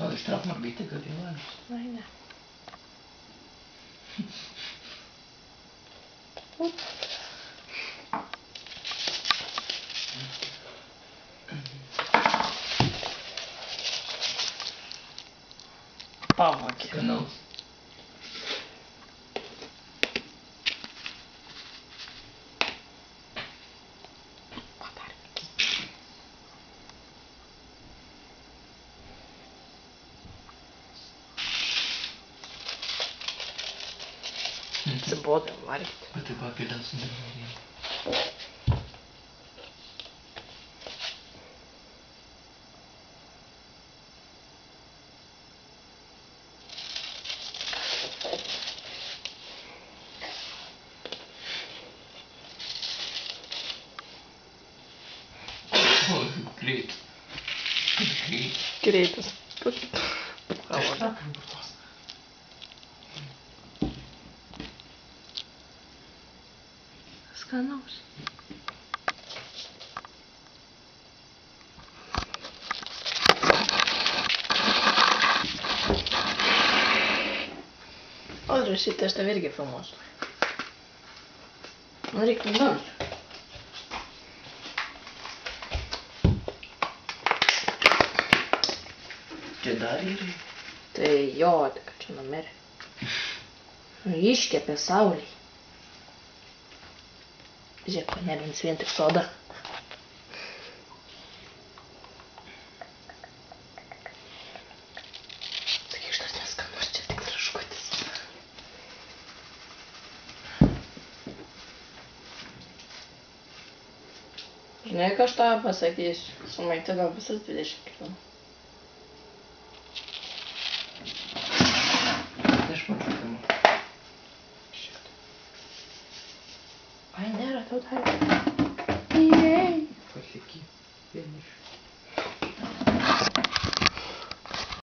Wel, ysdra ffordd mi dy gydi Pau aqui. से बहुत हमारे Great. Great. Great. Por favor. Šitą aš tave irgi filmuosiu. Man reikia nors. Čia dar yra. Tai jo, tik čia numerė. Iškepė saulį. Žiūrėk, panelins vien tik soda. Žinai, ką aš tau pasakysiu? Sumaitinau visas 20 kg. 저도 살.